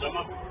Tamam.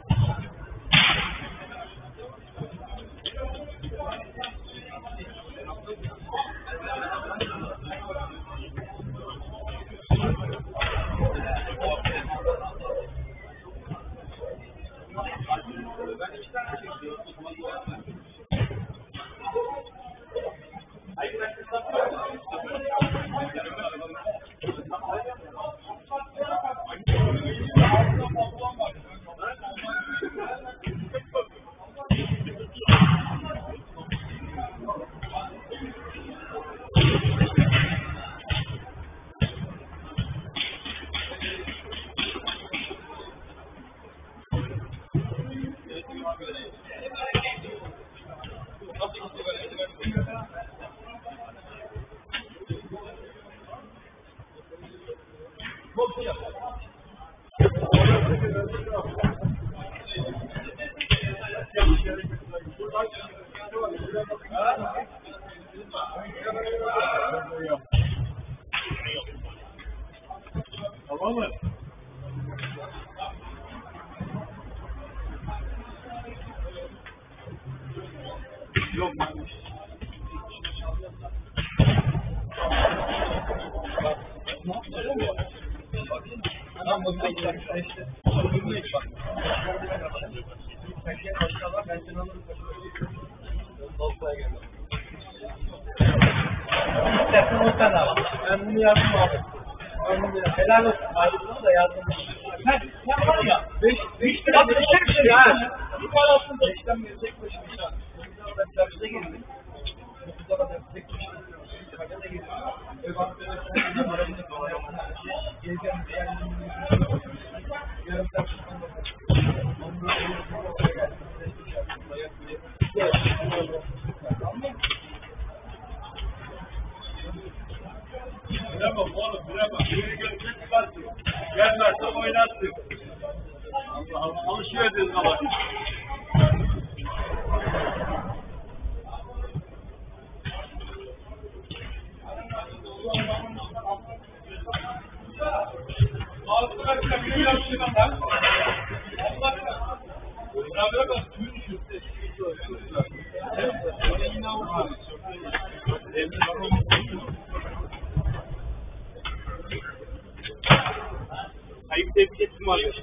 Müslümandır.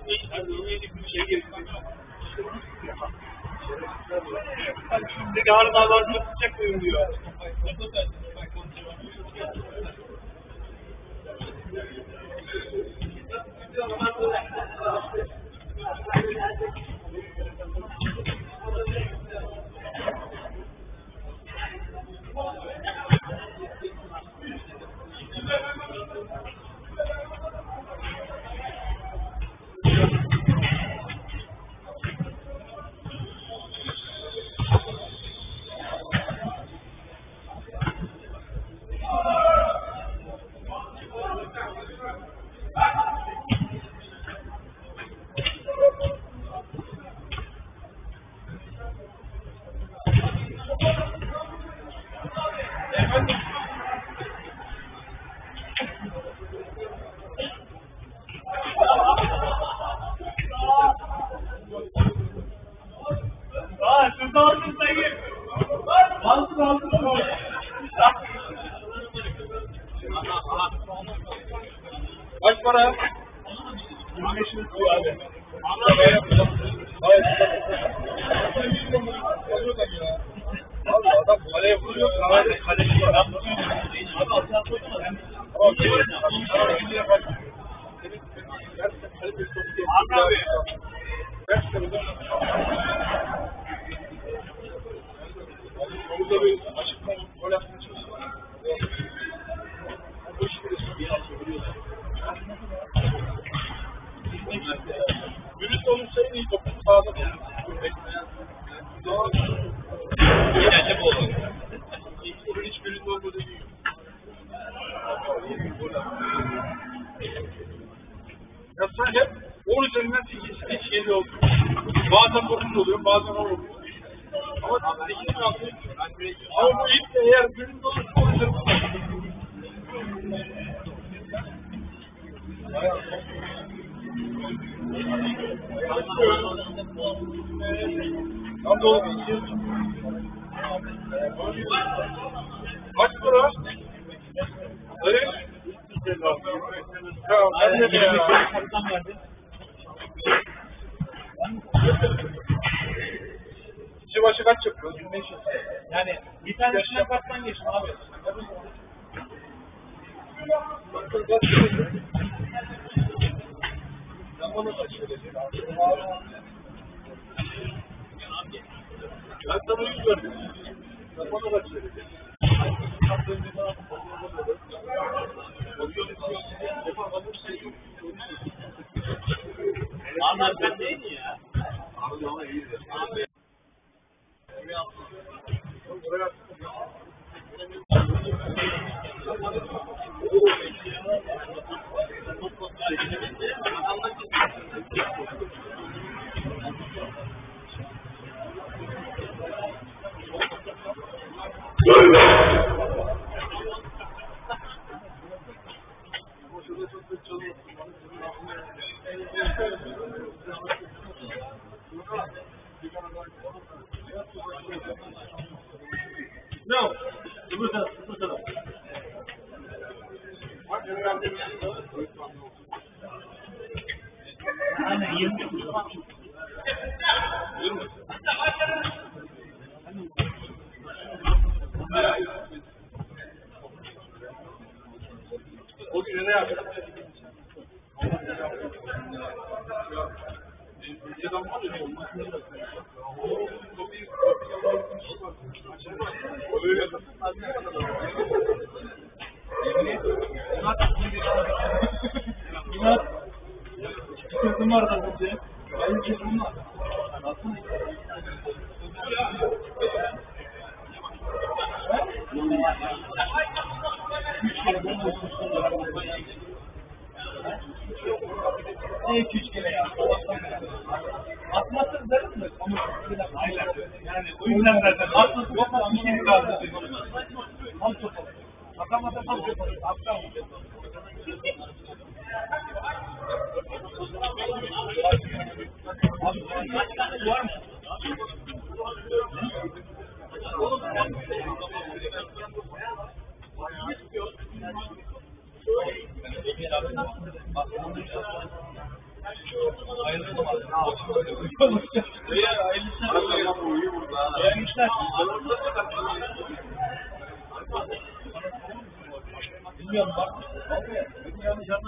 Şimdiki hanım Allah'ını tutacak mıyım diyor.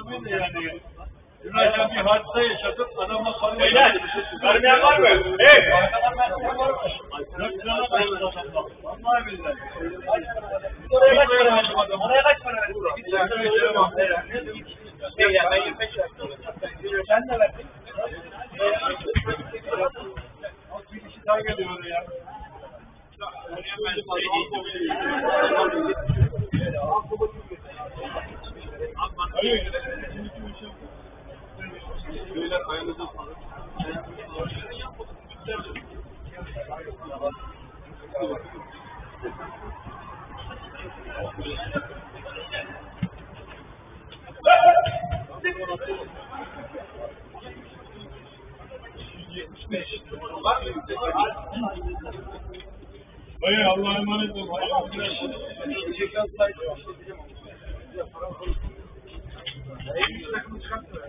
anlamıyla yani. Dün akşam bir hadise yaşadık, adamla kalıyor. Beyler, vermeyen var mı? Hey! Arkadan vermeyen var mı? Dört lira kaçtı adamla. Vallahi billahi. Oraya kaç para verdim adam? Oraya kaç para verdim? Bir şey tane vereceğim. Beyler, ben 25 lira. Sen de verdin. Hayır Allah'a emanet olun.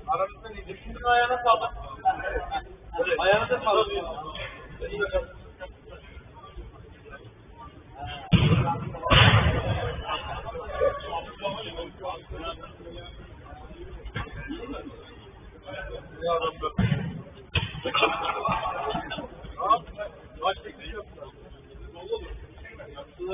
Aramızdan iyileştirin ayağına sağlık. Ayağına da sağlık. Ya Rabbi. Yo,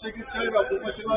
sekretary, ba pou mwen se la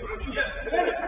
Yes.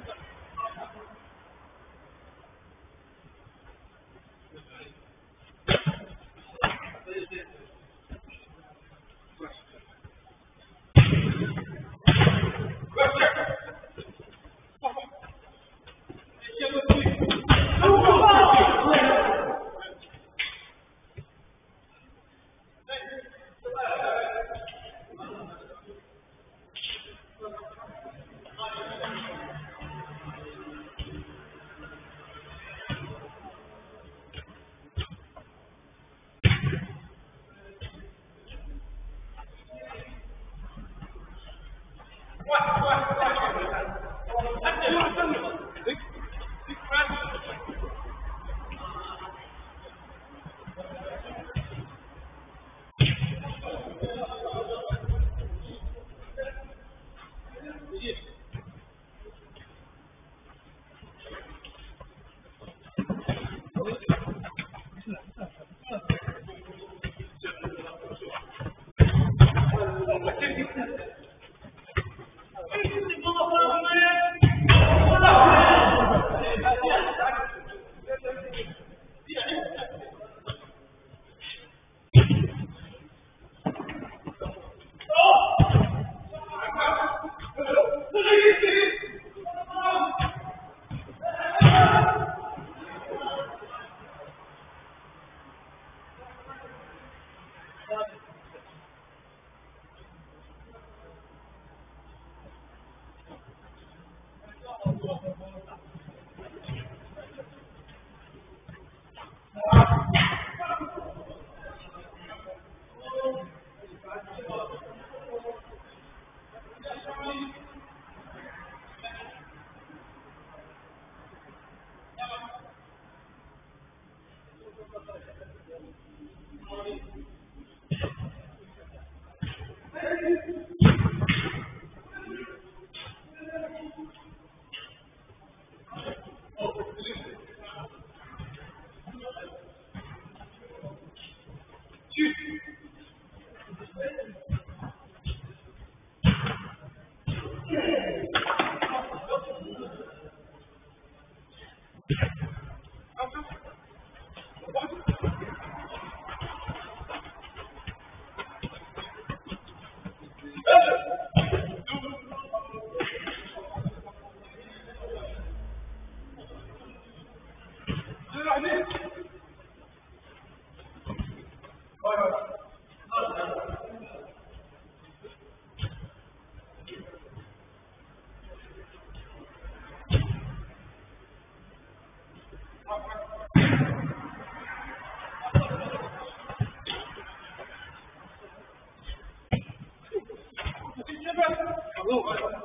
Hallelujah.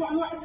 one life